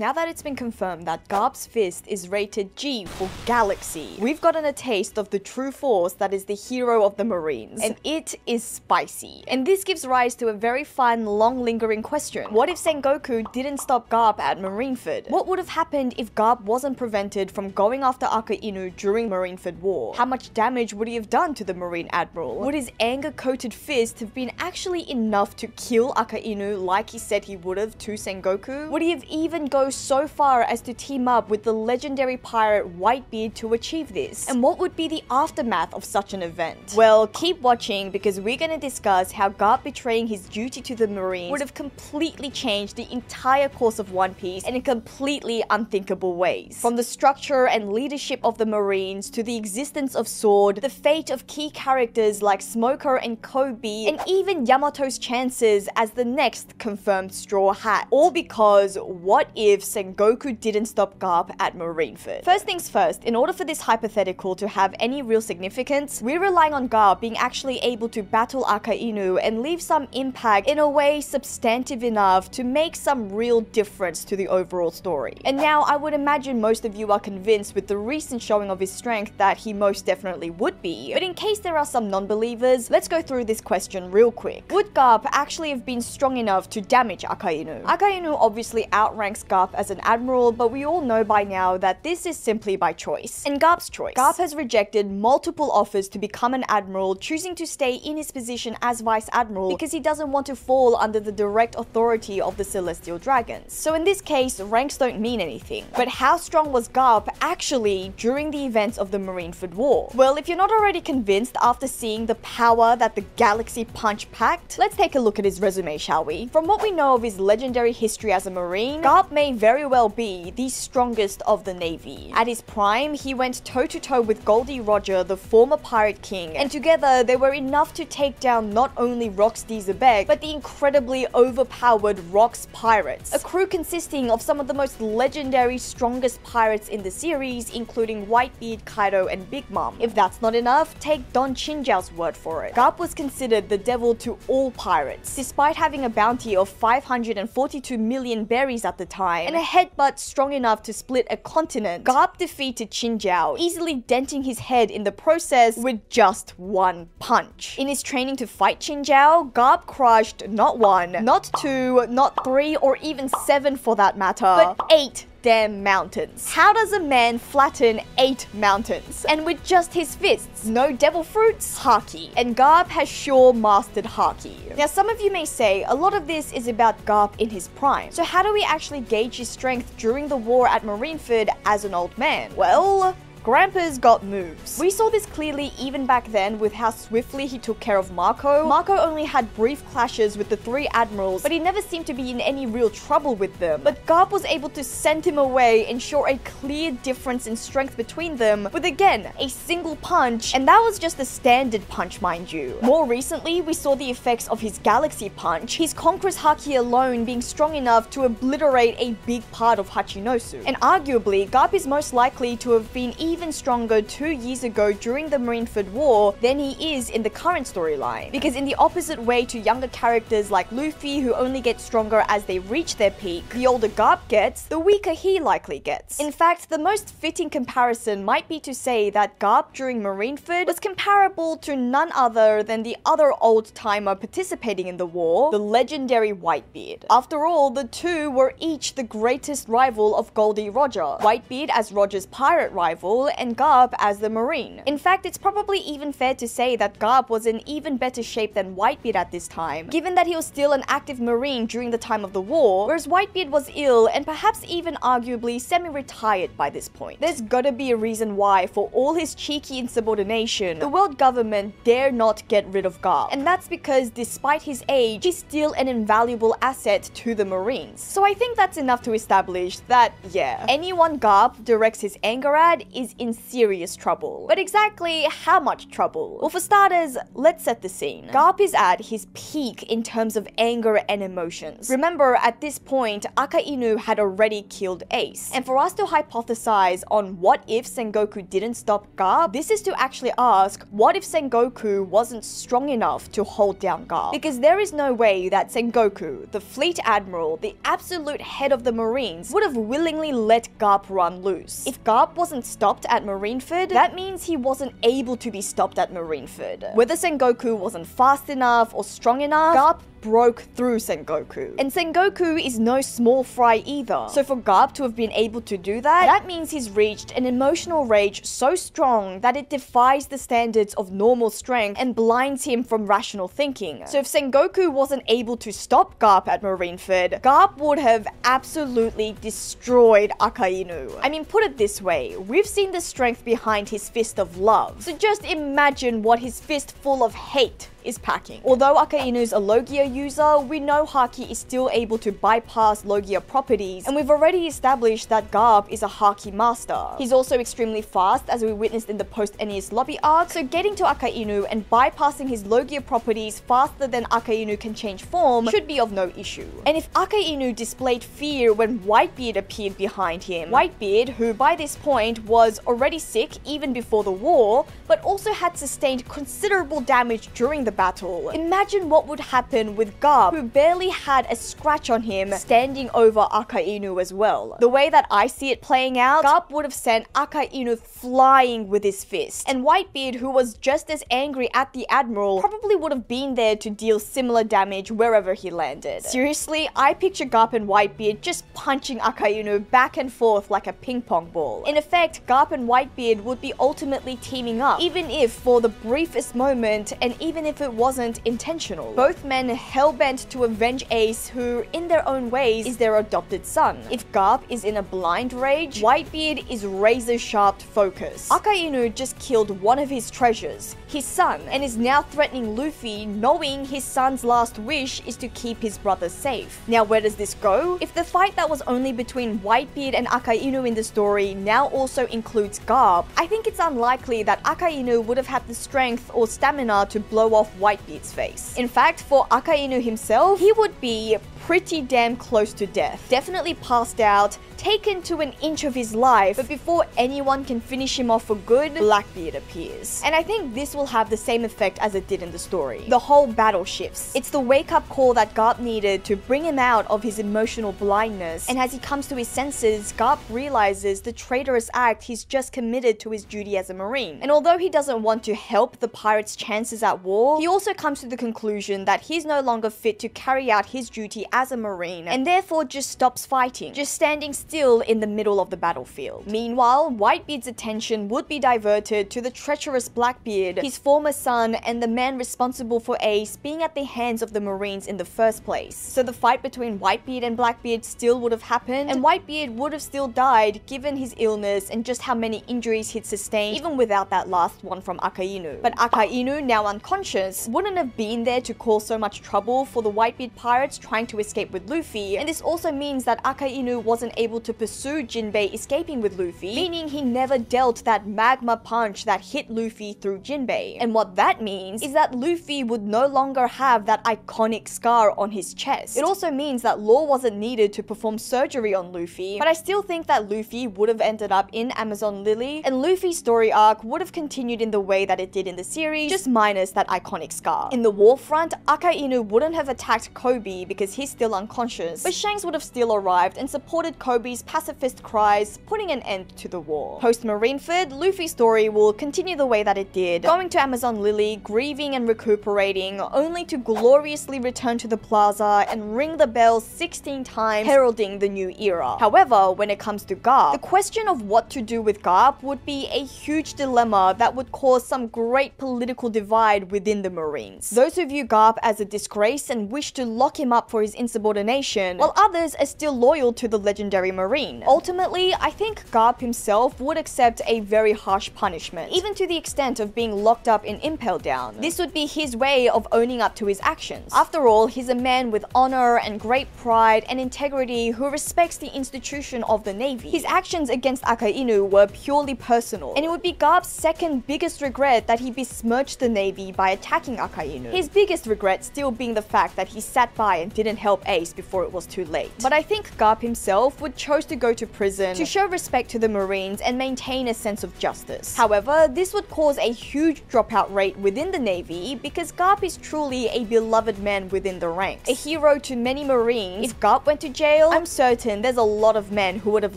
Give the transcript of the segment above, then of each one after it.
Now that it's been confirmed that Garp's fist is rated G for Galaxy, we've gotten a taste of the true force that is the hero of the Marines, and it is spicy. And this gives rise to a very fun, long lingering question. What if Sengoku didn't stop Garp at Marineford? What would have happened if Garp wasn't prevented from going after Akainu during Marineford War? How much damage would he have done to the Marine Admiral? Would his anger-coated fist have been actually enough to kill Akainu like he said he would have to Sengoku? Would he have even go so far as to team up with the legendary pirate Whitebeard to achieve this? And what would be the aftermath of such an event? Well, keep watching because we're gonna discuss how Garp betraying his duty to the Marines would have completely changed the entire course of One Piece and in completely unthinkable ways. From the structure and leadership of the Marines to the existence of Sword, the fate of key characters like Smoker and Koby, and even Yamato's chances as the next confirmed Straw Hat. All because what if Sengoku didn't stop Garp at Marineford? First things first, in order for this hypothetical to have any real significance, we're relying on Garp being actually able to battle Akainu and leave some impact in a way substantive enough to make some real difference to the overall story. And now I would imagine most of you are convinced with the recent showing of his strength that he most definitely would be, but in case there are some non-believers, let's go through this question real quick. Would Garp actually have been strong enough to damage Akainu? Akainu obviously outranks Garp as an admiral, but we all know by now that this is simply by choice. And Garp's choice. Garp has rejected multiple offers to become an admiral, choosing to stay in his position as vice admiral because he doesn't want to fall under the direct authority of the Celestial Dragons. So in this case, ranks don't mean anything. But how strong was Garp actually during the events of the Marineford War? Well, if you're not already convinced after seeing the power that the Galaxy Punch packed, let's take a look at his resume, shall we? From what we know of his legendary history as a Marine, Garp may very well be the strongest of the Navy. At his prime, he went toe-to-toe with Gol D. Roger, the former Pirate King, and together they were enough to take down not only Rox D. Xebec, but the incredibly overpowered Rox Pirates, a crew consisting of some of the most legendary, strongest pirates in the series, including Whitebeard, Kaido, and Big Mom. If that's not enough, take Don Chinjao's word for it. Garp was considered the devil to all pirates, despite having a bounty of 542 million berries at the time, and a headbutt strong enough to split a continent. Garp defeated Chinjao, easily denting his head in the process with just one punch. In his training to fight Chinjao, Garp crushed not one, not two, not three, or even seven for that matter, but eight damn mountains. How does a man flatten eight mountains? And with just his fists, no devil fruits? Haki. And Garp has sure mastered Haki. Now some of you may say, a lot of this is about Garp in his prime. So how do we actually gauge his strength during the war at Marineford as an old man? Well, Grandpa's got moves. We saw this clearly even back then with how swiftly he took care of Marco. Marco only had brief clashes with the three admirals, but he never seemed to be in any real trouble with them. But Garp was able to send him away show a clear difference in strength between them with again, a single punch, and that was just a standard punch mind you. More recently, we saw the effects of his Galaxy Punch, his Conqueror's Haki alone being strong enough to obliterate a big part of Hachinosu. And arguably, Garp is most likely to have been even stronger two years ago during the Marineford War than he is in the current storyline. Because in the opposite way to younger characters like Luffy who only get stronger as they reach their peak, the older Garp gets, the weaker he likely gets. In fact, the most fitting comparison might be to say that Garp during Marineford was comparable to none other than the other old-timer participating in the war, the legendary Whitebeard. After all, the two were each the greatest rival of Gol D. Roger, Whitebeard as Roger's pirate rival, and Garp as the Marine. In fact, it's probably even fair to say that Garp was in even better shape than Whitebeard at this time, given that he was still an active Marine during the time of the war, whereas Whitebeard was ill and perhaps even arguably semi-retired by this point. There's gotta be a reason why, for all his cheeky insubordination, the world government dare not get rid of Garp. and that's because despite his age, he's still an invaluable asset to the Marines. So I think that's enough to establish that, yeah, anyone Garp directs his anger at is is in serious trouble. But exactly how much trouble? Well, for starters, let's set the scene. Garp is at his peak in terms of anger and emotions. Remember, at this point, Akainu had already killed Ace. And for us to hypothesize on what if Sengoku didn't stop Garp, this is to actually ask, what if Sengoku wasn't strong enough to hold down Garp? Because there is no way that Sengoku, the fleet admiral, the absolute head of the Marines, would have willingly let Garp run loose. If Garp wasn't stopped at Marineford, that means he wasn't able to be stopped at Marineford. Whether Sengoku wasn't fast enough or strong enough, Garp broke through Sengoku. And Sengoku is no small fry either. So for Garp to have been able to do that, that means he's reached an emotional rage so strong that it defies the standards of normal strength and blinds him from rational thinking. So if Sengoku wasn't able to stop Garp at Marineford, Garp would have absolutely destroyed Akainu. I mean, put it this way, we've seen the strength behind his fist of love. So just imagine what his fist full of hate is packing. Although Akainu's a Logia user, we know Haki is still able to bypass Logia properties, and we've already established that Garp is a Haki master. He's also extremely fast, as we witnessed in the post-Enies lobby arc, so getting to Akainu and bypassing his Logia properties faster than Akainu can change form should be of no issue. And if Akainu displayed fear when Whitebeard appeared behind him, Whitebeard, who by this point was already sick even before the war, but also had sustained considerable damage during the battle. Imagine what would happen with Garp, who barely had a scratch on him, standing over Akainu as well. The way that I see it playing out, Garp would have sent Akainu flying with his fist. And Whitebeard, who was just as angry at the Admiral, probably would have been there to deal similar damage wherever he landed. Seriously, I picture Garp and Whitebeard just punching Akainu back and forth like a ping pong ball. In effect, Garp and Whitebeard would be ultimately teaming up, even if for the briefest moment, and even if it wasn't intentional. Both men hell-bent to avenge Ace, who, in their own ways, is their adopted son. If Garp is in a blind rage, Whitebeard is razor-sharp focused. Akainu just killed one of his treasures, his son, and is now threatening Luffy, knowing his son's last wish is to keep his brother safe. Now, where does this go? If the fight that was only between Whitebeard and Akainu in the story now also includes Garp, I think it's unlikely that Akainu would have had the strength or stamina to blow off Whitebeard's face. In fact, for Akainu himself, he would be pretty damn close to death. Definitely passed out, taken to an inch of his life, but before anyone can finish him off for good, Blackbeard appears. And I think this will have the same effect as it did in the story. The whole battle shifts. It's the wake-up call that Garp needed to bring him out of his emotional blindness, and as he comes to his senses, Garp realizes the traitorous act he's just committed to his duty as a marine. And although he doesn't want to help the pirates' chances at war, he also comes to the conclusion that he's no longer fit to carry out his duty as a marine, and therefore just stops fighting, just standing still in the middle of the battlefield. Meanwhile, Whitebeard's attention would be diverted to the treacherous Blackbeard, his former son, and the man responsible for Ace being at the hands of the Marines in the first place. So the fight between Whitebeard and Blackbeard still would have happened, and Whitebeard would have still died given his illness and just how many injuries he'd sustained, even without that last one from Akainu. But Akainu, now unconscious, wouldn't have been there to cause so much trouble for the Whitebeard pirates trying to escape with Luffy, and this also means that Akainu wasn't able to pursue Jinbei escaping with Luffy, meaning he never dealt that magma punch that hit Luffy through Jinbei. And what that means is that Luffy would no longer have that iconic scar on his chest. It also means that Law wasn't needed to perform surgery on Luffy, but I still think that Luffy would have ended up in Amazon Lily, and Luffy's story arc would have continued in the way that it did in the series, just minus that iconic scar. In the war front, Akainu wouldn't have attacked Koby because he's still unconscious, but Shanks would have still arrived and supported Koby's pacifist cries, putting an end to the war. Post Marineford, Luffy's story will continue the way that it did, going to Amazon Lily, grieving and recuperating, only to gloriously return to the plaza and ring the bell 16 times, heralding the new era. However, when it comes to Garp, the question of what to do with Garp would be a huge dilemma that would cause some great political divide within the Marines. Those who view Garp as a disgrace and wish to lock him up for his insubordination, while others are still loyal to the legendary Marine. Ultimately, I think Garp himself would accept a very harsh punishment, even to the extent of being locked up in Impel Down. This would be his way of owning up to his actions. After all, he's a man with honor and great pride and integrity who respects the institution of the Navy. His actions against Akainu were purely personal, and it would be Garp's second biggest regret that he besmirched the Navy by attacking Akainu. His biggest regret still being the fact that he sat by and didn't help Ace before it was too late. But I think Garp himself would chose to go to prison to show respect to the Marines and maintain a sense of justice. However, this would cause a huge dropout rate within the Navy because Garp is truly a beloved man within the ranks, a hero to many Marines. If Garp went to jail, I'm certain there's a lot of men who would have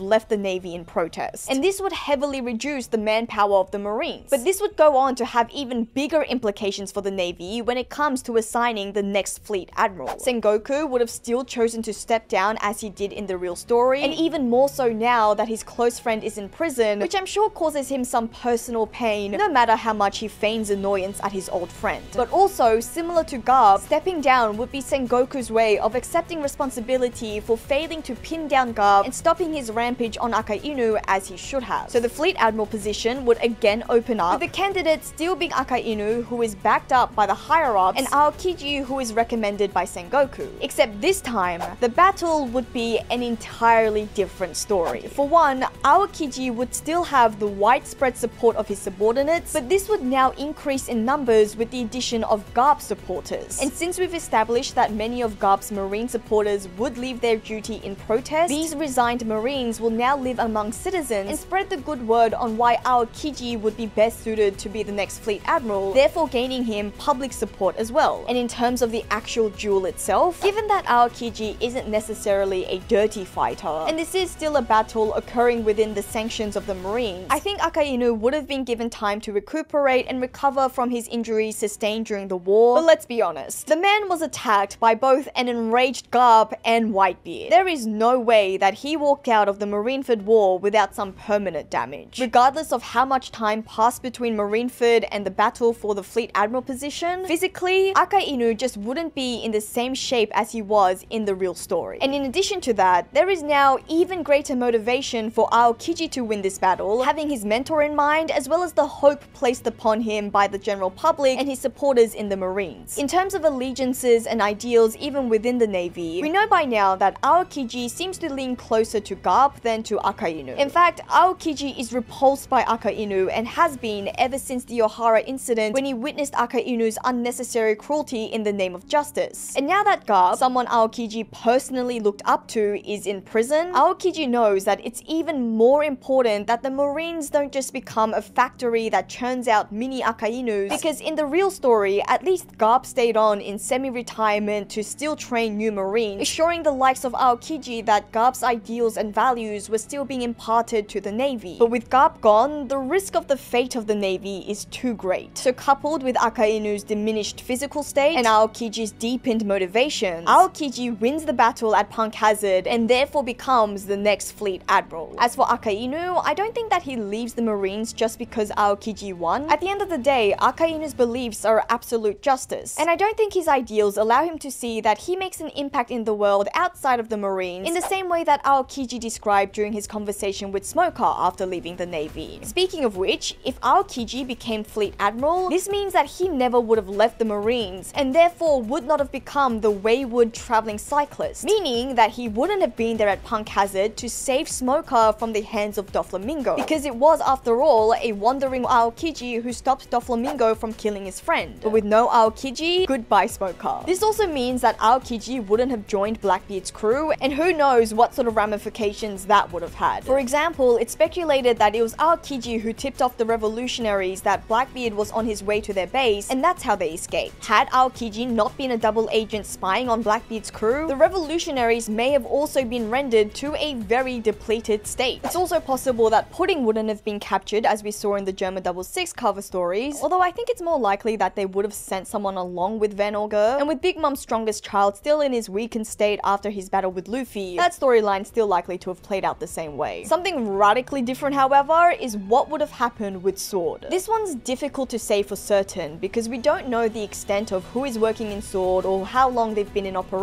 left the Navy in protest. And this would heavily reduce the manpower of the Marines. But this would go on to have even bigger implications for the Navy when it comes to assigning the next fleet admiral. Sengoku would have still chosen to step down as he did in the real story, and even more so now that his close friend is in prison, which I'm sure causes him some personal pain, no matter how much he feigns annoyance at his old friend. But also, similar to Garp, stepping down would be Sengoku's way of accepting responsibility for failing to pin down Garp and stopping his rampage on Akainu as he should have. So the fleet admiral position would again open up, with the candidate still being Akainu, who is backed up by the higher-ups, and Aokiji, who is recommended by Sengoku. Except this time, the battle would be an entirely different story. For one, Aokiji would still have the widespread support of his subordinates, but this would now increase in numbers with the addition of Garp supporters. And since we've established that many of Garp's Marine supporters would leave their duty in protest, these resigned Marines will now live among citizens and spread the good word on why Aokiji would be best suited to be the next fleet admiral, therefore gaining him public support as well. And in terms of the actual duel itself, given that Aokiji isn't necessarily a dirty fighter, and this is still a battle occurring within the sanctions of the Marines, I think Akainu would have been given time to recuperate and recover from his injuries sustained during the war. But let's be honest, the man was attacked by both an enraged Garp and Whitebeard. There is no way that he walked out of the Marineford War without some permanent damage. Regardless of how much time passed between Marineford and the battle for the fleet admiral position, physically, Akainu just wouldn't be in the same shape as he was in the real story. And in addition to that, there is now even greater motivation for Aokiji to win this battle, having his mentor in mind, as well as the hope placed upon him by the general public and his supporters in the Marines. In terms of allegiances and ideals even within the Navy, we know by now that Aokiji seems to lean closer to Garp than to Akainu. In fact, Aokiji is repulsed by Akainu and has been ever since the Ohara incident when he witnessed Akainu's unnecessary cruelty in the name of justice. And now that Garp, someone Aokiji personally looked up to, is in prison, Aokiji knows that it's even more important that the Marines don't just become a factory that churns out mini Akainus, because in the real story, at least Garp stayed on in semi-retirement to still train new Marines, assuring the likes of Aokiji that Garp's ideals and values were still being imparted to the Navy. But with Garp gone, the risk of the fate of the Navy is too great. So coupled with Akainu's diminished physical state and Aokiji's deepened motivation, Aokiji wins the battle at Punk Hazard and therefore becomes the next fleet admiral. As for Akainu, I don't think that he leaves the Marines just because Aokiji won. At the end of the day, Akainu's beliefs are absolute justice, and I don't think his ideals allow him to see that he makes an impact in the world outside of the Marines in the same way that Aokiji described during his conversation with Smoker after leaving the Navy. Speaking of which, if Aokiji became fleet admiral, this means that he never would have left the Marines and therefore would not have become the wayward traveling cyclist, meaning that he wouldn't have been there at Punk Hazard to save Smoker from the hands of Doflamingo, because it was after all a wandering Aokiji who stopped Doflamingo from killing his friend. But with no Aokiji, goodbye Smoker. This also means that Aokiji wouldn't have joined Blackbeard's crew, and who knows what sort of ramifications that would have had. For example, it's speculated that it was Aokiji who tipped off the revolutionaries that Blackbeard was on his way to their base, and that's how they escaped. Had Aokiji not been a double agent spying on Blackbeard's crew, the revolutionaries may have also been rendered to a very depleted state. It's also possible that Pudding wouldn't have been captured as we saw in the Germa Double Six cover stories, although I think it's more likely that they would have sent someone along with Van Augur, and with Big Mom's strongest child still in his weakened state after his battle with Luffy, that storyline's still likely to have played out the same way. Something radically different, however, is what would have happened with Sword. This one's difficult to say for certain because we don't know the extent of who is working in Sword or how long they've been in operation.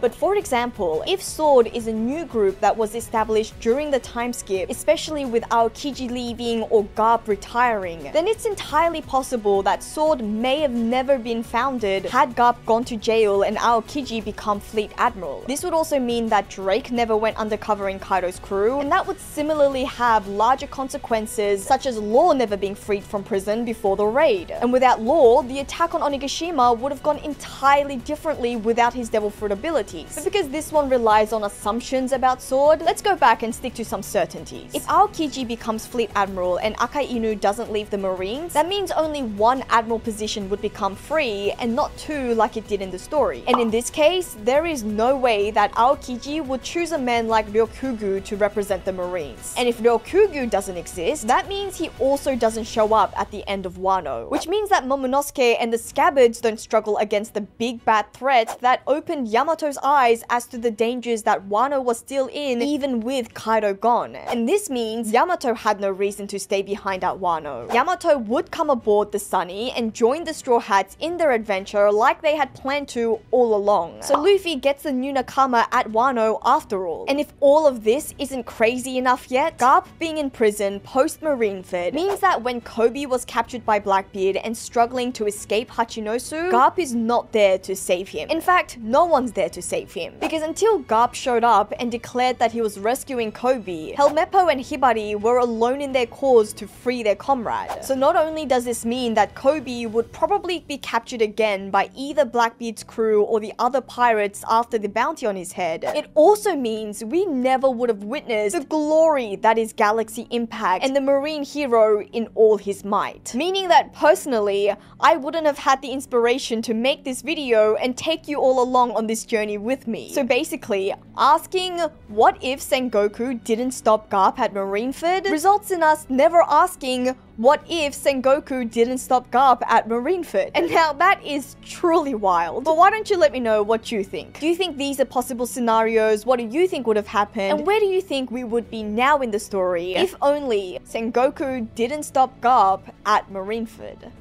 But for example, if Sword is a new group that was established during the time skip, especially with Aokiji leaving or Garp retiring, then it's entirely possible that Sword may have never been founded had Garp gone to jail and Aokiji become Fleet Admiral. This would also mean that Drake never went undercover in Kaido's crew, and that would similarly have larger consequences, such as Law never being freed from prison before the raid. And without Law, the attack on Onigashima would have gone entirely differently without his Devil Fruit abilities. But because this one relies on assumptions about Sword, let's go back and stick to some certainties. If Aokiji becomes Fleet Admiral and Akainu doesn't leave the Marines, that means only one Admiral position would become free and not two like it did in the story. And in this case, there is no way that Aokiji would choose a man like Ryokugyu to represent the Marines. And if Ryokugyu doesn't exist, that means he also doesn't show up at the end of Wano. Which means that Momonosuke and the Scabbards don't struggle against the big bad threat that opened Yamato's eyes as to the dangers that Wano was still in even with Kaido gone. And this means Yamato had no reason to stay behind at Wano. Yamato would come aboard the Sunny and join the Straw Hats in their adventure like they had planned to all along. So Luffy gets the new Nakama at Wano after all. And if all of this isn't crazy enough yet, Garp being in prison post Marineford means that when Koby was captured by Blackbeard and struggling to escape Hachinosu, Garp is not there to save him. In fact, no one's there to save him. Because until Garp showed up and declared that he was rescuing Koby, Helmeppo and Hibari were alone in their cause to free their comrade. So not only does this mean that Koby would probably be captured again by either Blackbeard's crew or the other pirates after the bounty on his head, it also means we never would have witnessed the glory that is Galaxy Impact and the Marine hero in all his might. Meaning that personally, I wouldn't have had the inspiration to make this video and take you all along on this journey with me. So basically, asking what if Sengoku didn't stop Garp at Marineford results in us never asking what if Sengoku didn't stop Garp at Marineford? And now that is truly wild. But why don't you let me know what you think? Do you think these are possible scenarios? What do you think would have happened? And where do you think we would be now in the story if only Sengoku didn't stop Garp at Marineford?